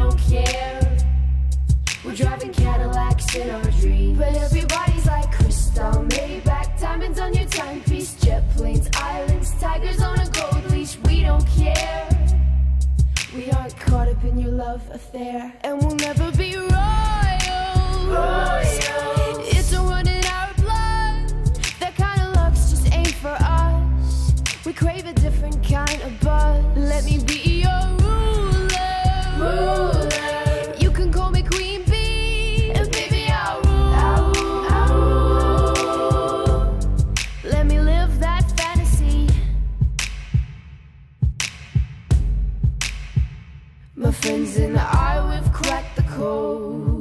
We don't care. We're driving Cadillacs in our dreams, but everybody's like Cristal, Maybach, diamonds on your timepiece, jet planes, islands, tigers on a gold leash. We don't care. We aren't caught up in your love affair, and we'll never be royals. It's a run in our blood. That kind of luck's just ain't for us. We crave a different kind of buzz. Let me be My friends and I, we've cracked the code.